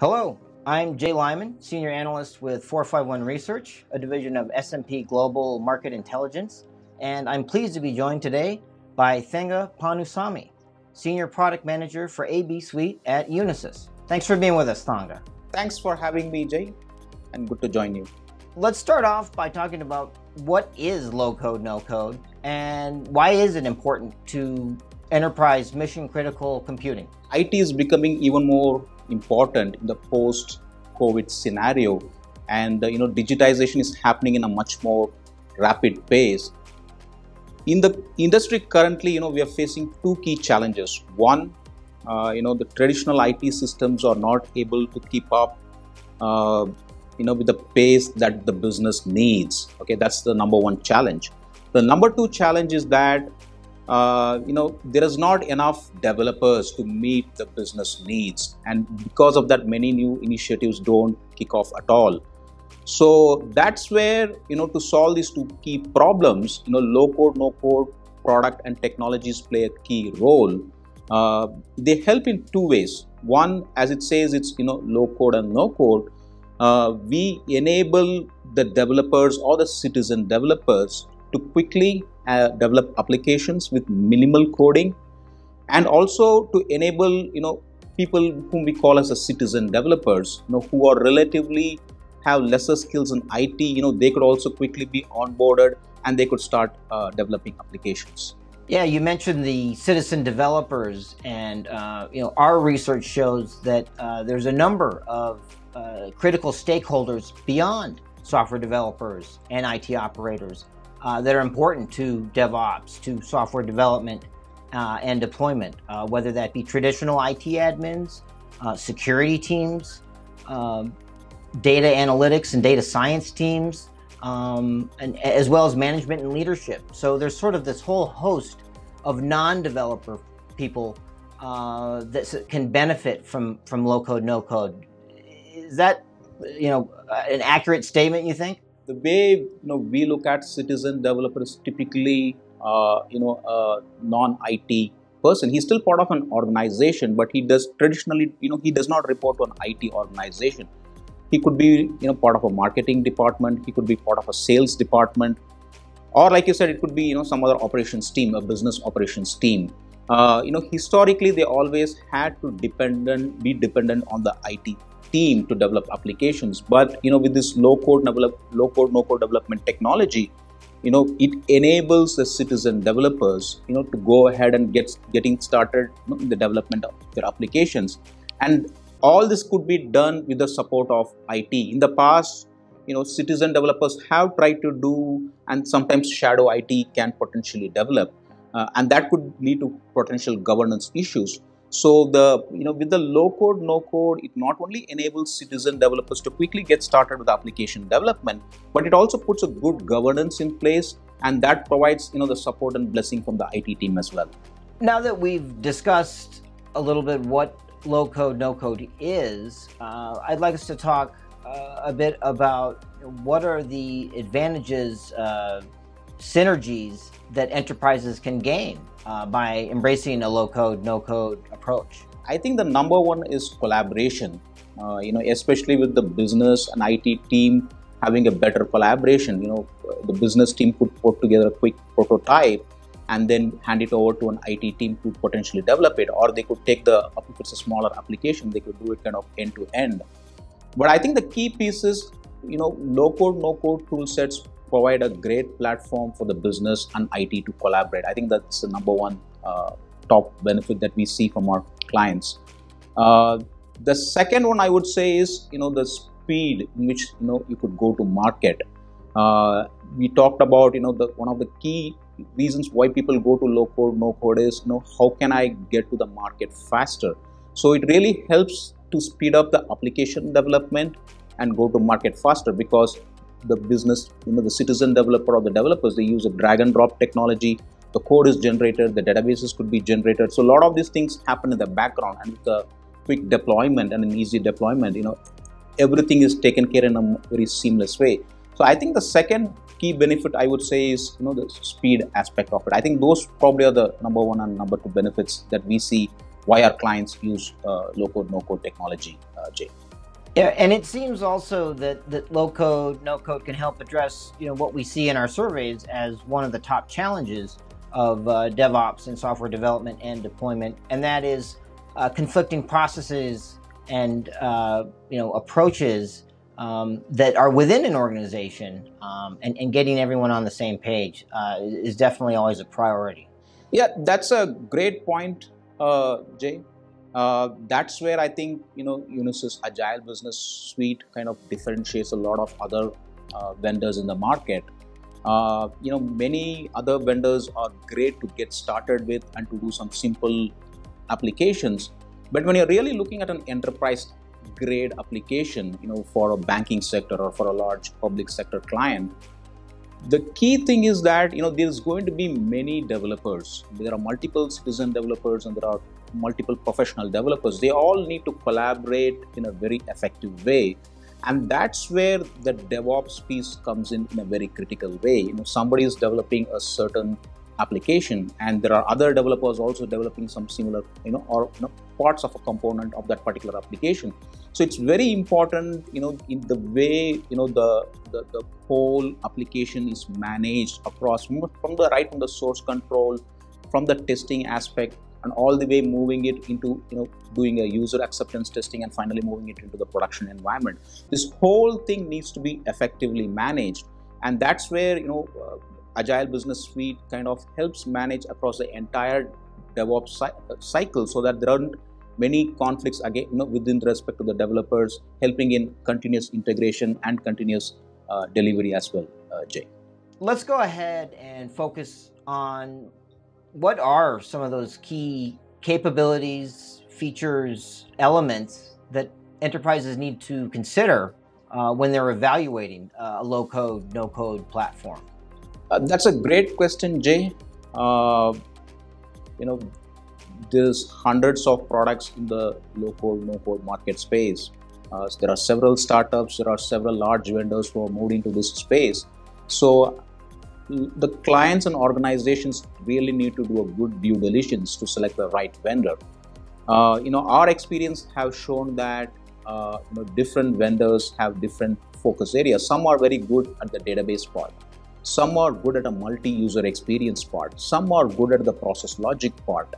Hello, I'm Jay Lyman, Senior Analyst with 451 Research, a division of S&P Global Market Intelligence, and I'm pleased to be joined today by Thanga Ponnusamy, Senior Product Manager for AB Suite at Unisys. Thanks for being with us, Thanga. Thanks for having me, Jay, and good to join you. Let's start off by talking about what is low code, no code, and why is it important to enterprise mission critical computing? IT is becoming even more important in the post COVID scenario, and uh, you know digitization is happening in a much more rapid pace. In the industry currently, you know we are facing two key challenges. One, uh, you know the traditional IT systems are not able to keep up. Uh, you know with the pace that the business needs okay that's the number one challenge the number two challenge is that uh, you know there is not enough developers to meet the business needs. And because of that many new initiatives don't kick off at all. So that's where you know to solve these two key problems you know low code no code product and technologies play a key role. Uh, they help in two ways. One as it says it's you know low code and no code. Uh, we enable the developers or the citizen developers to quickly uh, develop applications with minimal coding and also to enable you know people whom we call as a citizen developers you know who are relatively have lesser skills in IT you know they could also quickly be onboarded and they could start uh, developing applications. Yeah, you mentioned the citizen developers, and uh, you know our research shows that uh, there's a number of uh, critical stakeholders beyond software developers and IT operators uh, that are important to DevOps, to software development uh, and deployment, uh, whether that be traditional IT admins, uh, security teams, um, data analytics and data science teams, um, and as well as management and leadership. So there's sort of this whole host of non-developer people uh, that can benefit from from low code, no code. Is that you know an accurate statement? You think? The way you know we look at citizen developers typically uh, you know a non-IT person. He's still part of an organization, but he does traditionally you know he does not report to an IT organization. He could be you know part of a marketing department. He could be part of a sales department, or like you said, it could be you know some other operations team, a business operations team. Uh, you know historically they always had to dependent be dependent on the IT team to develop applications. But you know, with this low code develop, low code no code development technology, you know, it enables the citizen developers, you know, to go ahead and get getting started you know, in the development of their applications. And all this could be done with the support of IT. In the past, you know, citizen developers have tried to do, and sometimes shadow IT can potentially develop, uh, and that could lead to potential governance issues. So the you know with the low code no code it not only enables citizen developers to quickly get started with application development but it also puts a good governance in place and that provides you know the support and blessing from the IT team as well. Now that we've discussed a little bit what low code no code is, uh, I'd like us to talk uh, a bit about what are the advantages, uh, synergies that enterprises can gain uh, by embracing a low code, no code approach? I think the number one is collaboration. Uh, you know, especially with the business and IT team having a better collaboration. You know, the business team could put together a quick prototype and then hand it over to an IT team to potentially develop it, or they could take the if it's a smaller application, they could do it kind of end to end. But I think the key piece is, you know, low code, no code tool sets provide a great platform for the business and IT to collaborate. I think that's the number one uh, top benefit that we see from our clients. Uh, the second one I would say is you know the speed in which you know you could go to market. Uh, we talked about you know the one of the key reasons why people go to low code no code is you know how can I get to the market faster. So it really helps to speed up the application development and go to market faster because the business, you know, the citizen developer or the developers, they use a drag and drop technology. The code is generated, the databases could be generated. So a lot of these things happen in the background and the quick deployment and an easy deployment, you know, everything is taken care in a very seamless way. So I think the second key benefit I would say is you know the speed aspect of it. I think those probably are the number one and number two benefits that we see why our clients use uh, low code no code technology. Uh, Jay. Yeah, and it seems also that, that low code, no code can help address you know what we see in our surveys as one of the top challenges of uh, DevOps and software development and deployment, and that is uh, conflicting processes and uh, you know approaches um, that are within an organization, um, and, and, getting everyone on the same page uh, is definitely always a priority. Yeah, that's a great point, uh, Jay. Uh, that's where I think you know Unisys Agile Business Suite kind of differentiates a lot of other vendors in the market uh, you know, many other vendors are great to get started with and to do some simple applications. But when you're really looking at an enterprise grade application, you know, for a banking sector or for a large public sector client, the key thing is that you know there's going to be many developers. There are multiple citizen developers and there are multiple professional developers. They all need to collaborate in a very effective way and that's where the devops piece comes in in a very critical way you know somebody is developing a certain application and there are other developers also developing some similar you know or you know, parts of a component of that particular application so it's very important you know in the way you know the the, the whole application is managed across from the right from the source control from the testing aspect and all the way moving it into you know doing a user acceptance testing and finally moving it into the production environment. This whole thing needs to be effectively managed. And that's where you know uh, agile business suite kind of helps manage across the entire devops uh, cycle so that there aren't many conflicts again you know within respect to the developers helping in continuous integration and continuous uh, delivery as well uh, jay. Let's go ahead and focus on what are some of those key capabilities, features, elements that enterprises need to consider uh, when they're evaluating uh, a low code, no code platform? Uh, that's a great question, Jay. Uh, you know, there's hundreds of products in the low code, no code market space. Uh, there are several startups, there are several large vendors who are moving into this space. So the clients and organizations really need to do a good due diligence to select the right vendor. Uh, you know, our experience have shown that uh, you know, different vendors have different focus areas. Some are very good at the database part. Some are good at a multi-user experience part. Some are good at the process logic part.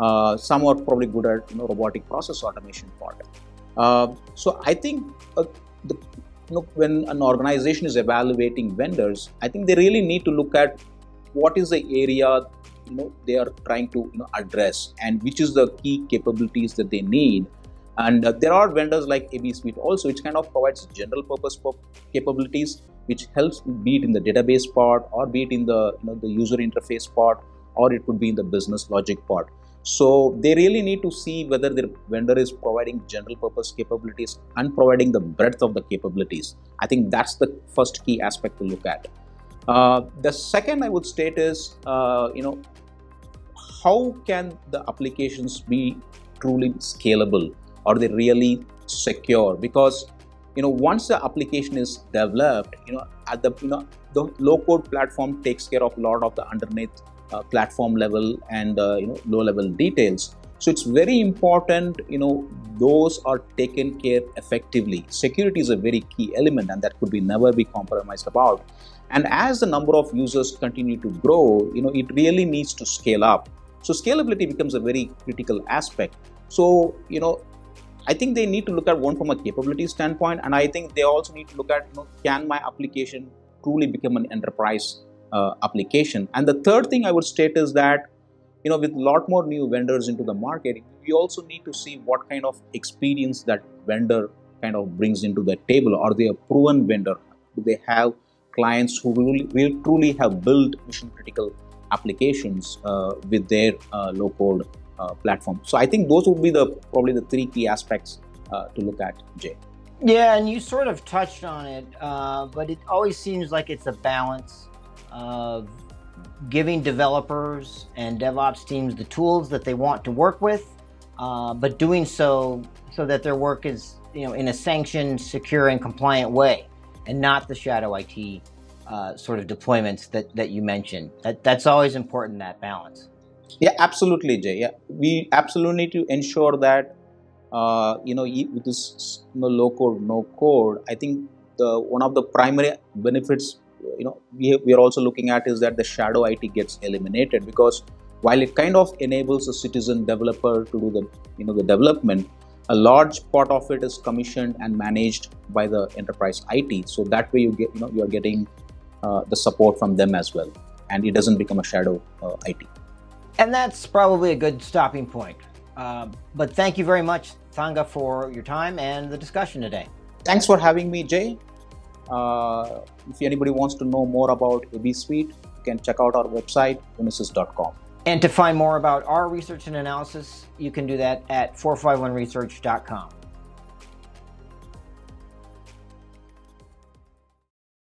Uh, some are probably good at you know, robotic process automation part. Uh, so I think uh, the know, when an organization is evaluating vendors, I think they really need to look at what is the area you know they are trying to you know, address and which is the key capabilities that they need. And uh, there are vendors like AB Suite also, which kind of provides general purpose capabilities, which helps be it in the database part or be it in the you know the user interface part or it could be in the business logic part. So they really need to see whether their vendor is providing general purpose capabilities and providing the breadth of the capabilities. I think that's the first key aspect to look at. Uh, the second I would state is, uh, you know, how can the applications be truly scalable? Are they really secure? Because you know, once the application is developed, you know, at the you know the low code platform takes care of a lot of the underneath platform level and uh, you know low level details. So it's very important you know those are taken care effectively. Security is a very key element and that could be never be compromised about. And as the number of users continue to grow you know it really needs to scale up. So scalability becomes a very critical aspect. So you know i think they need to look at one from a capability standpoint and i think they also need to look at you know can my application truly become an enterprise uh, application. And the third thing I would state is that, you know, with a lot more new vendors into the market, we also need to see what kind of experience that vendor kind of brings into the table. Are they a proven vendor? Do they have clients who will, will truly have built mission critical applications uh, with their uh, low code uh, platform? So I think those would be the probably the three key aspects uh, to look at, Jay. Yeah, and you sort of touched on it, uh, but it always seems like it's a balance of giving developers and DevOps teams the tools that they want to work with, uh, but doing so so that their work is you know in a sanctioned, secure, and compliant way, and not the shadow IT uh, sort of deployments that that you mentioned. That that's always important that balance. Yeah, absolutely, Jay. Yeah, we absolutely need to ensure that uh, you know, with this you know, low code, no code, I think the one of the primary benefits, you know, we, we are also looking at is that the shadow IT gets eliminated because while it kind of enables a citizen developer to do the, you know, the development, a large part of it is commissioned and managed by the enterprise IT. So that way you get, you know, you are getting uh, the support from them as well, and it doesn't become a shadow uh, IT. And that's probably a good stopping point. Uh, but thank you very much, Thanga, for your time and the discussion today. Thanks for having me, Jay. Uh, if anybody wants to know more about AB Suite, you can check out our website, unisys.com. And to find more about our research and analysis, you can do that at 451research.com.